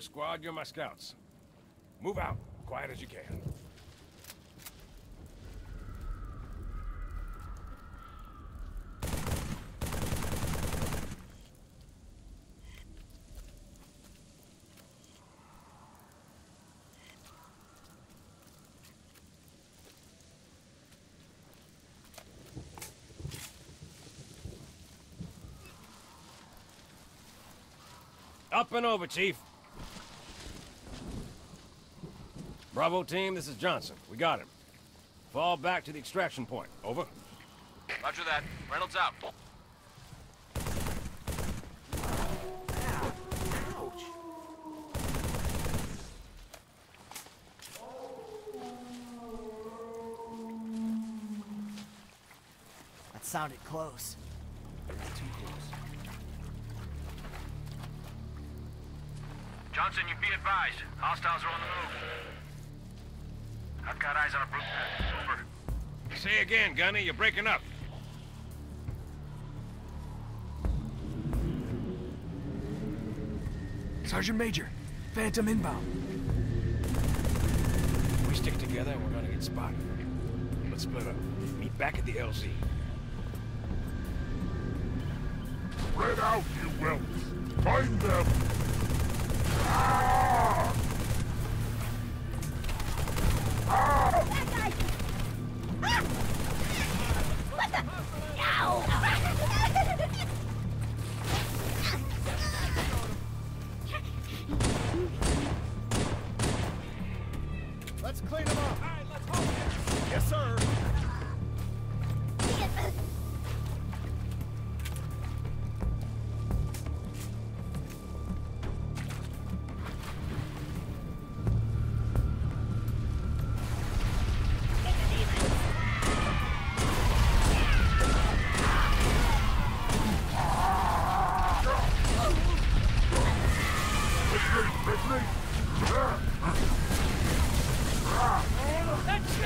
Squad, you're my scouts. Move out, quiet as you can. Up and over, Chief. Bravo team, this is Johnson. We got him. Fall back to the extraction point. Over. Roger that. Reynolds out. That sounded close. Too close. Johnson, you be advised. Hostiles are on the move. I've got eyes on a brute. Over. Say again, Gunny. You're breaking up. Sergeant Major, Phantom inbound. We stick together and we're gonna get spotted. Let's split up. Meet back at the LZ. Spread out, you whelps! Find them! Ah! The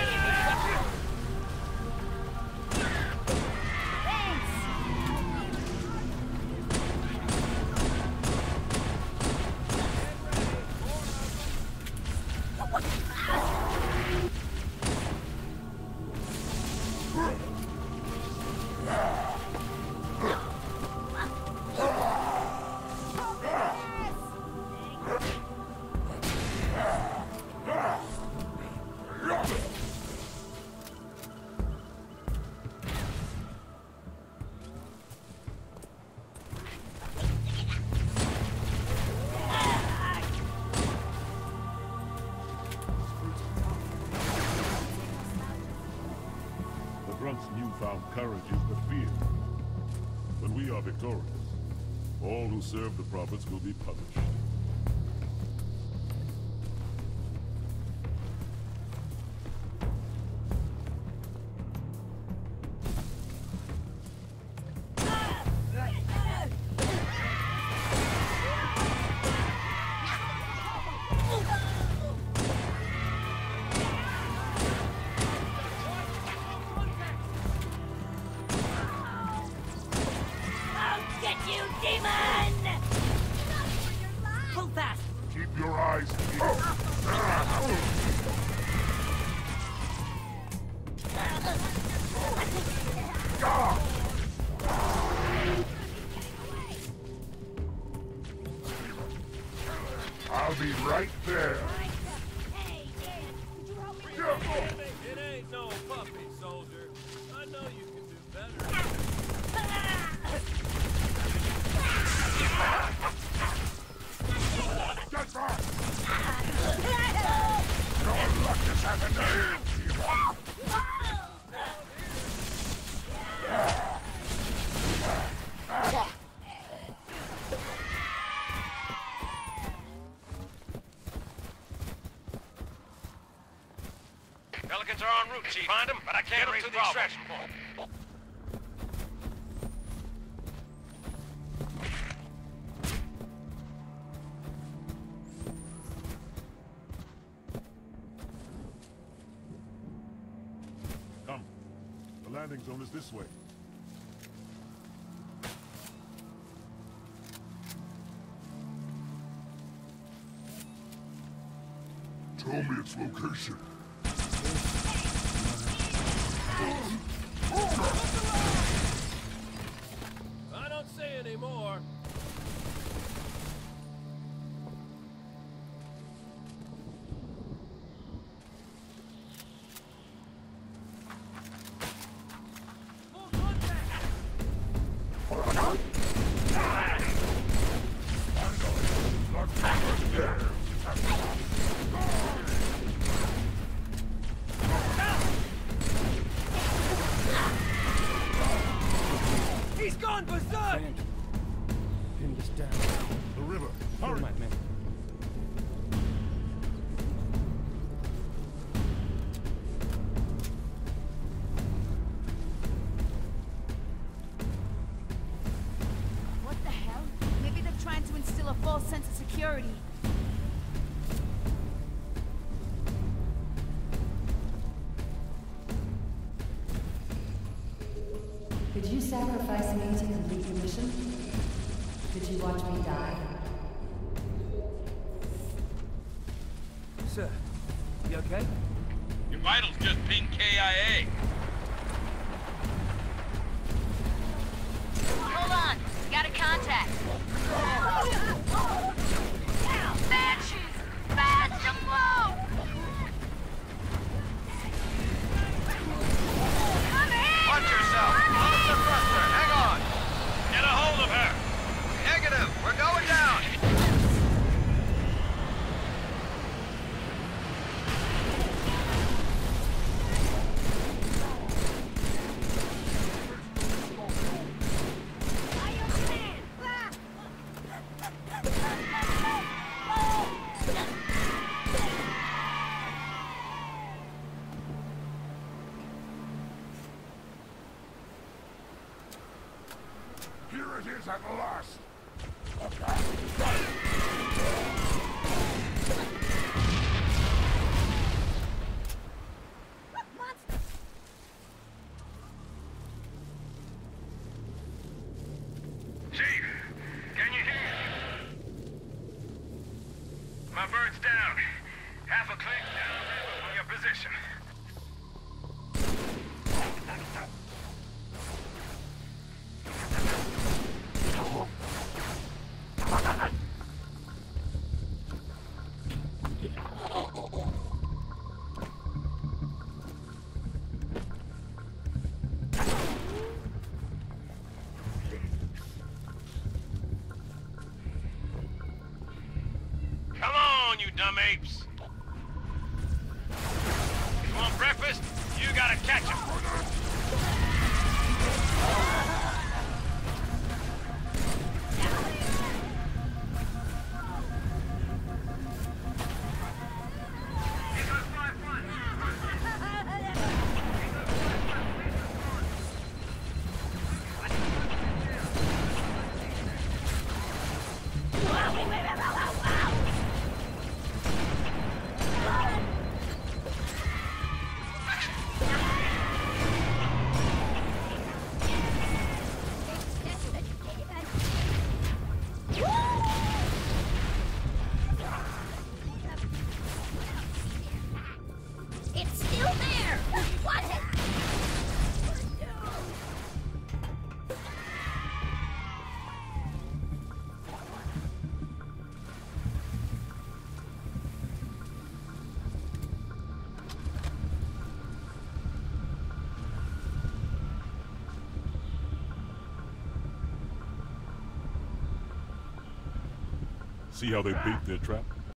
newfound courage is but fear. When we are victorious, all who serve the prophets will be punished. Eyes route, Chief. Find him, but I can't Get him to the problem. extraction point. Come. The landing zone is this way. Tell me its location. Sir. Did you sacrifice me to complete your mission? Did you watch me die? Sir, you okay? Your vitals just pinged KIA. and lost. dumb apes. You want breakfast? You gotta catch them. see how they bait their trap?